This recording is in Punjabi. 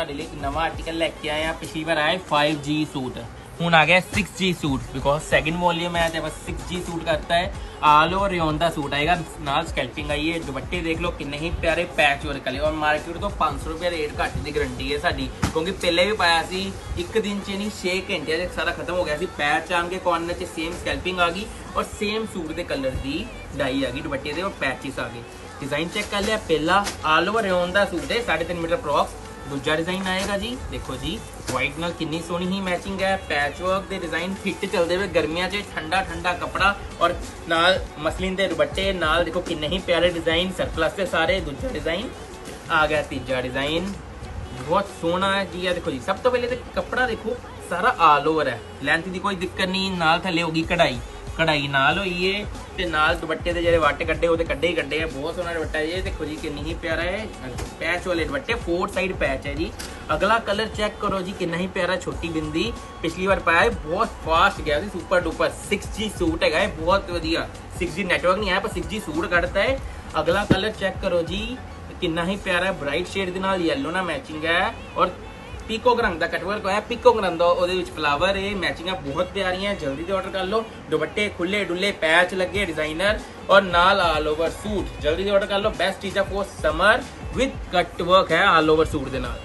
ਤੁਹਾਡੇ ਲਈ ਇੱਕ ਨਵਾਂ ਆਰਟੀਕਲ ਲੈ ਕੇ ਆਏ ਆ ਪਿਛਲੀ ਵਾਰ ਆਇਆ 5G ਸੂਟ ਹੁਣ ਆ ਗਿਆ 6G suit because second volume ਹੈ ਤੇ ਬਸ 6G ਸੂਟ ਕਰਤਾ ਹੈ। ਆਲ ਓਵਰ ਰਿਓਨ ਦਾ ਸੂਟ ਆਏਗਾ। ਨਾਲ ਸਕੈਲਪਿੰਗ ਆਈ ਹੈ। ਦੁਪੱਟੇ ਦੇਖ ਲਓ ਕਿੰਨੇ ਹੀ ਪਿਆਰੇ ਪੈਚ ਵਰਕ ਵਾਲੇ ਔਰ ਮਾਰਕੀਟ ਤੋਂ 500 ਰੁਪਏ ਰੇਟ ਘੱਟ ਦੀ ਗਰੰਟੀ ਹੈ ਸਾਡੀ। ਕਿਉਂਕਿ ਪਹਿਲੇ ਵੀ ਪਾਇਆ ਸੀ, ਇੱਕ ਦਿਨ ਚ ਨਹੀਂ 6 ਘੰਟੇ ਚ ਸਾਰਾ ਖਤਮ ਹੋ ਗਿਆ ਸੀ। ਪੈਚ ਆਣਗੇ ਕੋਰਨਰ ਚ ਸੇਮ ਸਕੈਲਪਿੰਗ ਆ ਗਈ। ਔਰ ਸੇਮ ਸੂਟ ਦੇ ਕਲਰ ਦੀ ਡਾਈ ਆ ਗਈ, ਦੁਪੱਟੇ ਦੇ। ਔਰ ਪੈਚਸ ਆ ਗਏ। ਡਿਜ਼ਾਈਨ ਚੈੱਕ ਕਰ ਲਿਆ। ਪਹਿਲਾ ਆਲ ਓਵਰ ਰਿਓਨ ਦਾ ਸੂਟ ਹੈ 3.5 ਮੀਟਰ ਅਪਰੋਕਸ ਦੂਜਾ ਡਿਜ਼ਾਈਨ ਆਏਗਾ ਜੀ। ਦੇਖੋ ਜੀ ਵਾਈਟ ਨਾਲ ਕਿੰਨੀ ਸੋਹਣੀ ਹੀ ਮੈਚਿੰਗ ਹੈ। ਪੈਚ ਵਰਕ ਦੇ ਡਿਜ਼ਾਈਨ ਫਿੱਟ ਚੱਲਦੇ ਹੋਏ ਗਰਮੀਆਂ 'ਚ ਠੰਡਾ ਠੰਡਾ ਕਪੜਾ ਔਰ ਨਾਲ ਮਸਲਿਨ ਦੇ ਦੁਪੱਟੇ, ਨਾਲ ਦੇਖੋ ਕਿੰਨੇ ਹੀ ਪਿਆਰੇ ਡਿਜ਼ਾਈਨ ਸਰਪਲਸ ਦੇ ਸਾਰੇ। ਦੂਜਾ ਡਿਜ਼ਾਈਨ ਆ ਗਿਆ, ਤੀਜਾ ਡਿਜ਼ਾਈਨ ਬਹੁਤ ਸੋਹਣਾ ਹੈ ਜੀ ਆ ਦੇਖੋ ਜੀ। ਸਭ ਤੋਂ ਪਹਿਲੇ ਤੇ ਕਪੜਾ ਦੇਖੋ, ਸਾਰਾ ਆਲ ਓਵਰ ਹੈ। ਲੈਂਥ ਦੀ ਕੋਈ ਦਿੱਕਤ ਨਹੀਂ, ਨਾਲ ਥੱਲੇ ਹੋਗੀ ਕਢਾਈ। ਕਢਾਈ ਨਾਲ ਹੋਈ ਏ। ਤੇ ਨਾਲ ਦੁਪੱਟੇ ਦੇ ਜਿਹੜੇ ਵਾਟੇ ਕੱਢੇ ਉਹਦੇ ਕੱਢੇ ਹੀ ਕੱਢੇ ਆ। ਬਹੁਤ ਸੋਹਣਾ ਦੁਪੱਟਾ ਹੈ ਇਹ ਦੇਖੋ ਜੀ, ਕਿੰਨੀ ਹੀ ਪਿਆਰਾ ਹੈ। ਪੈਚ ਵਾਲੇ ਦੁਪੱਟੇ ਫੋਰ ਸਾਈਡ ਪੈਚ ਹੈ ਜੀ। ਅਗਲਾ ਕਲਰ ਚੈੱਕ ਕਰੋ ਜੀ, ਕਿੰਨਾ ਹੀ ਪਿਆਰਾ ਛੋਟੀ ਬਿੰਦੀ। ਪਿਛਲੀ ਵਾਰ ਪਾਇਆ ਬਹੁਤ ਫਾਸਟ ਗਿਆ ਸੀ ਸੁਪਰ ਡੂਪਰ 6G ਸੂਟ ਹੈਗਾ ਇਹ, ਬਹੁਤ ਵਧੀਆ। 6G ਨੈਟਵਰਕ ਨਹੀਂ ਆਇਆ, ਪਰ 6G ਸੂਟ ਕੱਢਤਾ ਹੈ। ਅਗਲਾ ਕਲਰ ਚੈੱਕ ਕਰੋ ਜੀ, ਕਿੰਨਾ ਹੀ ਪਿਆਰਾ ਬ੍ਰਾਈਟ ਸ਼ੇਡ ਦੇ ਨਾਲ ਯੈਲੋ ਨਾਲ ਮੈਚਿੰਗ ਹੈ। ਔਰ ਪੀਕੋਕ ਰੰਗ ਦਾ ਕਟਵਰਕ ਹੋਇਆ ਪੀਕੋਕ ਰੰਗ ਦਾ ਉਹਦੇ ਵਿੱਚ ਫਲਾਵਰ ਹੈ ਮੈਚਿੰਗਾਂ ਬਹੁਤ ਪਿਆਰੀਆਂ, ਜਲਦੀ ਤੇ ਆਰਡਰ ਕਰ ਲਓ। ਦੁਪੱਟੇ ਖੁੱਲੇ ਡੁੱਲੇ ਪੈਚ ਲੱਗੇ ਡਿਜ਼ਾਈਨਰ ਔਰ ਨਾਲ ਆਲ ਓਵਰ ਸੂਟ ਜਲਦੀ ਤੇ ਆਰਡਰ ਕਰ ਲਓ ਬੈਸਟ ਚੀਜ਼ਾਂ ਫੋਰ ਸਮਰ ਵਿਦ ਕਟਵਰਕ ਹੈ ਆਲ ਓਵਰ ਸੂਟ ਦੇ ਨਾਲ।